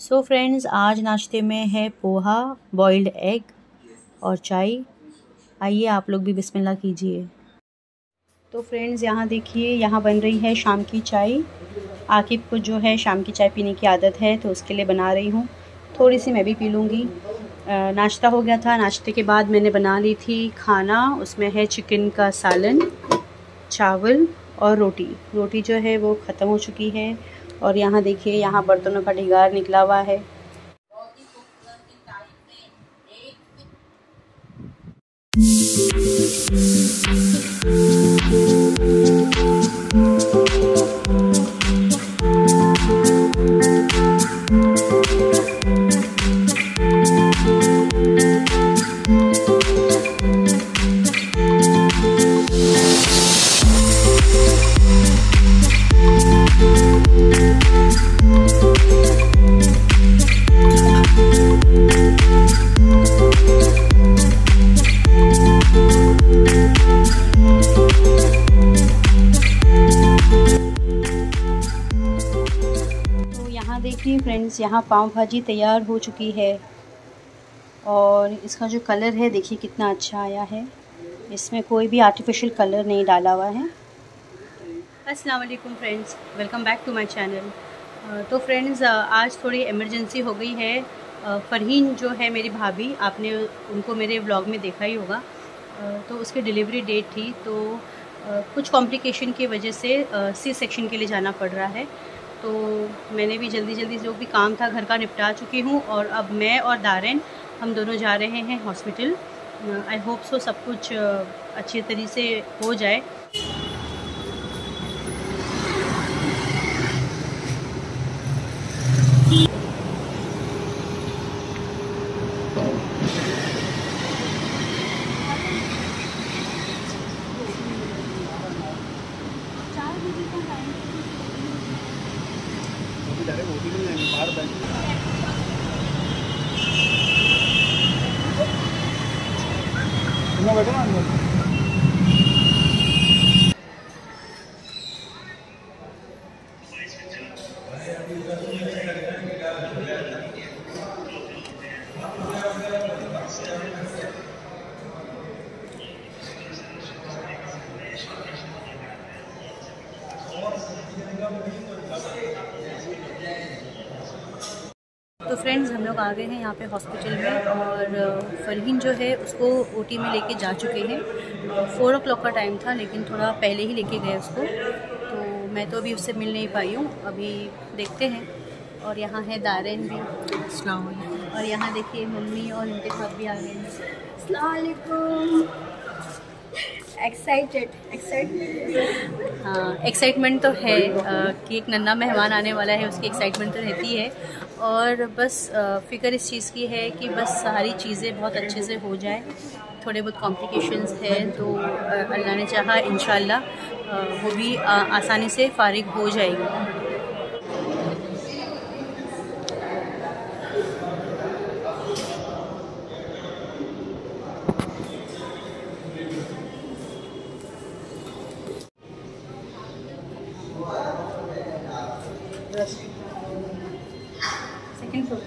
सो so friends आज नाश्ते में है पोहा बॉइल्ड एग और चाय। आइए आप लोग भी बिस्मिल्लाह कीजिए। तो फ्रेंड्स यहाँ देखिए, यहाँ बन रही है शाम की चाय। आकिब को जो है शाम की चाय पीने की आदत है तो उसके लिए बना रही हूँ। थोड़ी सी मैं भी पी लूँगी। नाश्ता हो गया था। नाश्ते के बाद मैंने बना ली थी खाना। उसमें है चिकन का सालन, चावल और रोटी। रोटी जो है वो ख़त्म हो चुकी है। और यहाँ देखिए यहाँ बर्तनों का ढिगार निकला हुआ है। देखिए फ्रेंड्स यहाँ पाव भाजी तैयार हो चुकी है। और इसका जो कलर है, देखिए कितना अच्छा आया है। इसमें कोई भी आर्टिफिशियल कलर नहीं डाला हुआ है। अस्सलाम वालेकुम friends welcome back to my channel तो फ्रेंड्स आज थोड़ी इमरजेंसी हो गई है। फ़रहीन जो है मेरी भाभी, आपने उनको मेरे ब्लॉग में देखा ही होगा। तो उसकी डिलीवरी डेट थी तो कुछ कॉम्प्लिकेशन की वजह से सी सेक्शन के लिए जाना पड़ रहा है। तो मैंने भी जल्दी जल्दी जो भी काम था घर का निपटा चुकी हूँ और अब मैं और दारेन हम दोनों जा रहे हैं हॉस्पिटल। आई होप सो सब कुछ अच्छे तरीके से हो जाए। फ्रेंड्स हम लोग आ गए हैं यहाँ पे हॉस्पिटल में और फरहीन जो है उसको ओटी में लेके जा चुके हैं। फ़ोर ओ का टाइम था लेकिन थोड़ा पहले ही लेके गए उसको। तो मैं तो अभी उससे मिल नहीं पाई हूँ। अभी देखते हैं। और यहाँ है दारन भी। और यहाँ देखिए मम्मी और उनके साथ भी आ गए हैं। एक्साइटेड एक्साइटमेंट हाँ एक्साइटमेंट तो है आ, कि एक नन्ना मेहमान आने वाला है उसकी एक्साइटमेंट तो रहती है। और बस फ़िक्र इस चीज़ की है कि बस सारी चीज़ें बहुत अच्छे से हो जाए। थोड़े बहुत कॉम्प्लिकेशंस है तो अल्लाह ने चाहा इन वो भी आसानी से फारिग हो जाएगी। सेकंड फ्लोर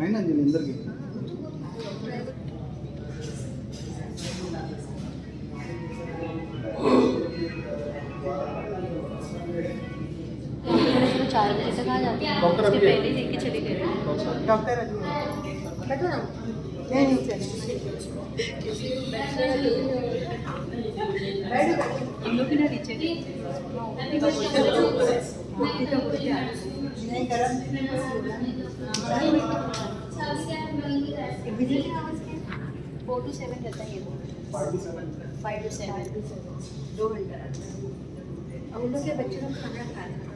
है ना? अंजलि अंदर की चार बजे तक आ जाते हैं। उसके पहले लेके चले गए। डॉक्टर बैठो ना नहीं नहीं हम लोग भी ना नीचे नहीं गरम फोर टू सेवन रहता है फाइव टू सेवन दो घंटा अब उन लोग के बच्चे लोग खाना खा रहे हैं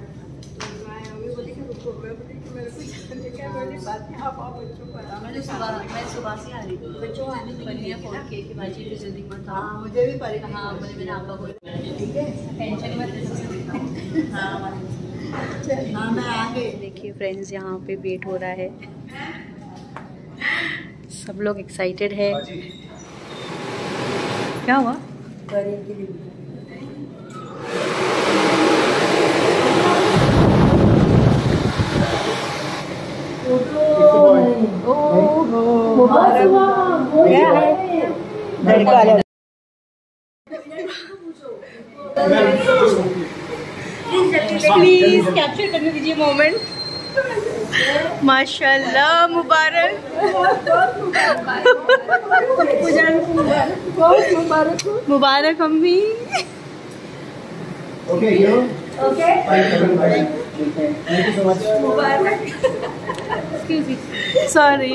मम्मी बोली कि रुको मैं बोली कि मेरे को जाने का बोली बात में आप आओ बच्चों को मैं तो सुबह मैं सुबह से आ रही थी। बच्चों को आने बनिया फ़ोन किए कि बाजी भी जल्दी मत हाँ मुझे भी परेशान हाँ। बोले मैंने आपका कोई ठीक है। टेंशन मत ले हाँ हाँ मैं आ गई। देखिए फ्रेंड्स यहाँ पे वेट हो रहा है। सब लोग एक्साइटेड है। क्या हुआ? प्लीज़ कैप्चर करने दीजिए मोमेंट माशाल्लाह मुबारक. मुबारक मुबारक अम्मी मुबारक एक्सक्यूज सॉरी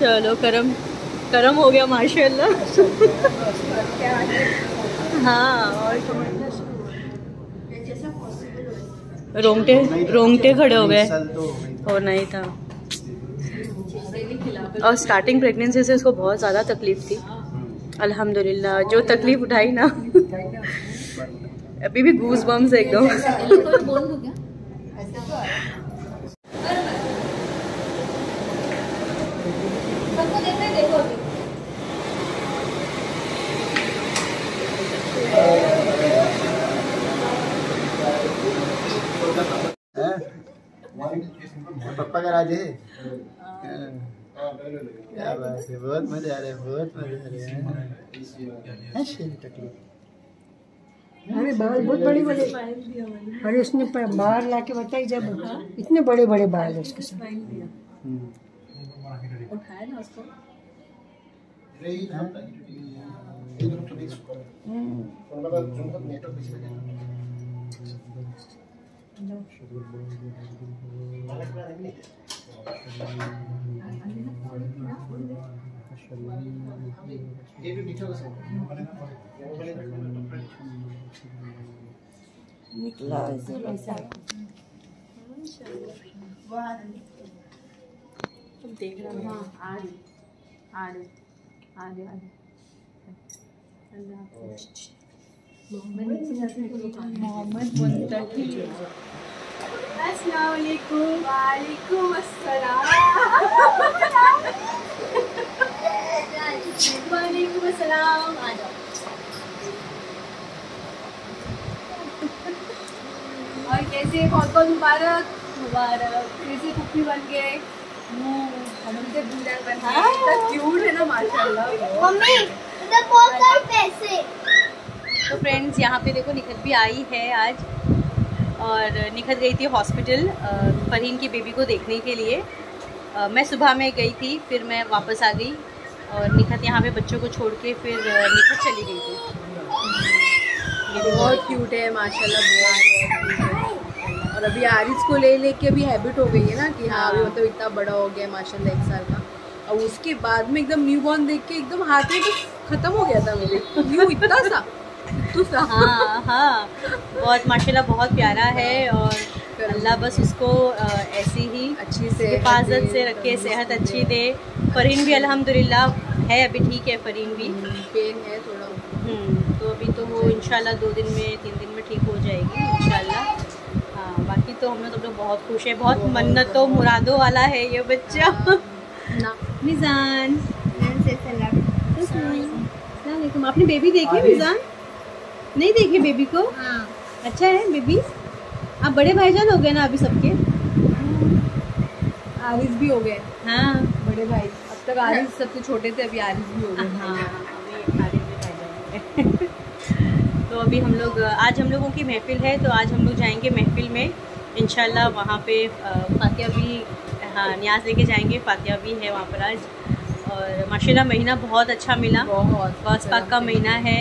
चल करम करम हो गया माशाल्लाह। हाँ और रोंगटे रोंगटे खड़े हो गए। तो और नहीं था। और स्टार्टिंग प्रेगनेंसी से इसको बहुत ज़्यादा तकलीफ़ थी। अल्हम्दुलिल्लाह जो तकलीफ़ उठाई ना। अभी भी गूज बम्स एकदम। पप्पा का राज है। हाँ। क्या बात है बहुत मज़ा आ रहा है बहुत मज़ा आ रहा है। हाँ, शेर अरे बाल बहुत बड़े बड़े अरे उसने बाहर ला के बताई जब। इतने बड़े बड़े बाल है उसके। साथ देख रहा हूँ। आ रही आ रही आ रही आ रही मोहम्मद मुंतकी अस्सलाम वालेकुम वालेकुम अस्सलाम वालेकुम अस्सलाम आ जाओ और कैसे बहुत बहुत मुबारक। मुबारक। कैसे कुकी बन गए। हमसे बन हाँ। गए क्यूट है ना माशाल्लाह। मम्मी इधर बहुत सारे पैसे। तो फ्रेंड्स यहाँ पे देखो निखत भी आई है आज। और निखत गई थी हॉस्पिटल फरहीन की बेबी को देखने के लिए। मैं सुबह में गई थी फिर मैं वापस आ गई। और निखत यहाँ पे बच्चों को छोड़ के फिर निखत चली गई थी। बहुत क्यूट है माशाल्लाह बहुत है। और अभी आरिस को ले लेके अभी हैबिट हो गई है ना कि हाँ अभी मतलब इतना बड़ा हो गया माशाल्लाह एक साल का। और उसके बाद में एकदम न्यू बॉर्न देख के एकदम हाथ में तो खत्म हो गया था मेरे न्यू इतना सा। हाँ हाँ। बहुत माशाल्लाह बहुत प्यारा है और अल्लाह बस उसको ऐसी ही अच्छी से हिफाजत से रखे सेहत अच्छी दे। फरहीन भी अल्हम्दुलिल्लाह है अभी ठीक है फरहीन भी। पेन है थोड़ा हम्म, तो अभी तो वो इंशाल्लाह दो दिन में तीन दिन में ठीक हो जाएगी इंशाल्लाह। हाँ बाकी तो हम लोग लोग बहुत खुश है बहुत मन्नतों मुरादों वाला है ये बच्चा। मिजान। आपने बेबी देखी मिजान? नहीं देखी बेबी को? हाँ। अच्छा है बेबी आप बड़े भाईजान हो गए ना अभी सबके? आरिस भी हो गए। हाँ। बड़े भाई। अब तक आरिस सबसे छोटे थे अभी आरिस भी हो गए। हाँ। अभी हो। तो अभी हम लोग आज हम लोगों की महफिल है तो आज हम लोग जाएँगे महफिल में। इंशाल्लाह वहाँ पे फातिया भी हाँ न्याज लेके जाएँगे। फातिया भी है वहाँ पर आज। और माशाल्लाह महीना बहुत अच्छा मिला। बहुत बस पाक का महीना है।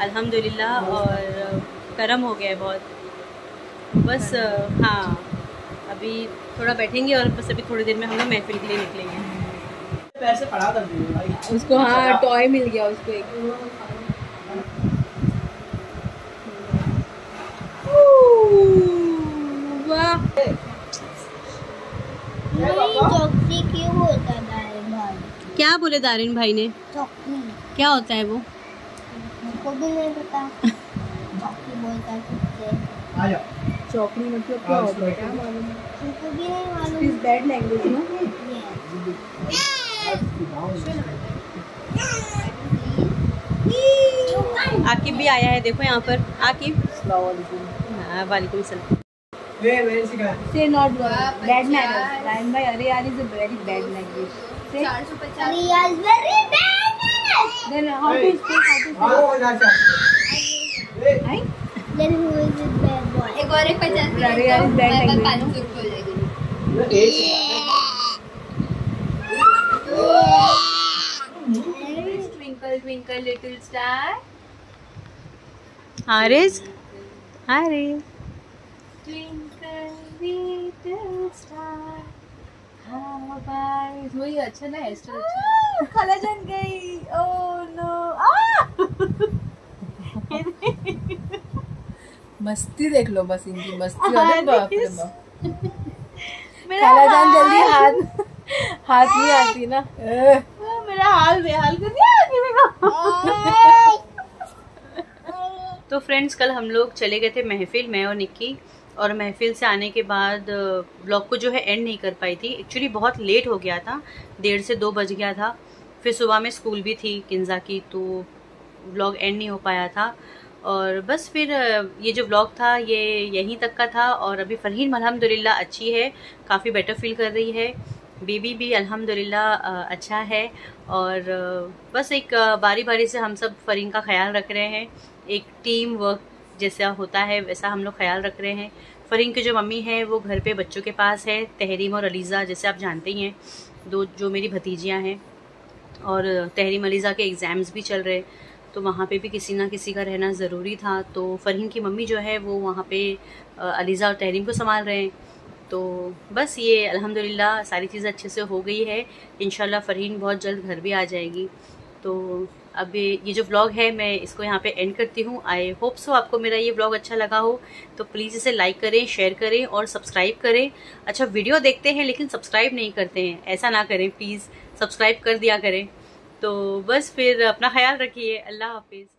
अल्हम्दुलिल्लाह और करम हो गया है बहुत। बस हाँ अभी थोड़ा बैठेंगे और बस अभी थोड़ी देर में हम लोग महफिल के लिए निकलेंगे। पैर से खड़ा कर भाई। उसको हाँ टॉय मिल गया उसको एक। वाह। क्यों होता है? क्या बोले दारिन भाई ने? चौकी। क्या होता है वो? मुझको भी नहीं पता। चौकी बोलता है चौकड़ी मतलब क्या होता है? क्या मालूम? मुझको भी नहीं मालूम। इज़ बैड लैंग्वेज ना आकिब भी आया है देखो यहाँ पर। आकिब? हाँ वालेकुम सलाम वे वे सिखा से नॉट बैड मैनर्स लाइन भाई अरे यार is a very bad language who एक और एक पचास. पाँच सौ रुपये हो। जाएगी twinkle twinkle little star Haris Haris twinkle little star वही अच्छा ना हेयर अच्छा? खाला जान गई. ओह नो मस्ती देख लो बस इनकी मस्ती अरे बाप रे बाप खाला जान जल्दी हाथ हाथ नहीं आती ना। एह। मेरा हाल बेहाल कर दिया तो फ्रेंड्स कल हम लोग चले गए थे महफिल मैं और निक्की। और महफिल से आने के बाद ब्लॉग को जो है एंड नहीं कर पाई थी। एक्चुअली बहुत लेट हो गया था। डेढ़ से दो बज गया था। फिर सुबह में स्कूल भी थी किन्जा की तो ब्लॉग एंड नहीं हो पाया था। और बस फिर ये जो ब्लॉग था, ये यहीं तक का था। और अभी फरहीन अलहमदिल्ला अच्छी है। काफ़ी बेटर फील कर रही है। बेबी भी अल्हम्दुलिल्लाह अच्छा है। और बस एक बारी बारी से हम सब फरीन का ख्याल रख रहे हैं। एक टीम वर्क जैसा होता है, वैसा हम लोग ख्याल रख रहे हैं। फरीन की जो मम्मी है, वो घर पे बच्चों के पास है, तहरीम और अलीज़ा, जैसे आप जानते ही हैं, दो, जो मेरी भतीजियाँ हैं। और तहरीम, अलीज़ा के एग्ज़ाम्स भी चल रहे तो वहाँ पे भी किसी ना किसी का रहना ज़रूरी था। तो फरहीन की मम्मी जो है, वो वहाँ पे अलीज़ा और तहरीम को संभाल रहे हैं। तो बस ये, अल्हम्दुलिल्लाह, सारी चीज़ें अच्छे से हो गई है। इन फरहीन बहुत जल्द घर भी आ जाएगी। तो अब ये जो व्लॉग है, मैं इसको यहाँ पे एंड करती हूँ। आई होप सो आपको मेरा ये व्लॉग अच्छा लगा हो। तो प्लीज़ इसे लाइक करें शेयर करें और सब्सक्राइब करें। अच्छा वीडियो देखते हैं, लेकिन सब्सक्राइब नहीं करते हैं। ऐसा ना करें प्लीज़ सब्सक्राइब कर दिया करें। तो बस फिर अपना ख्याल रखिए। अल्लाह हाफिज़।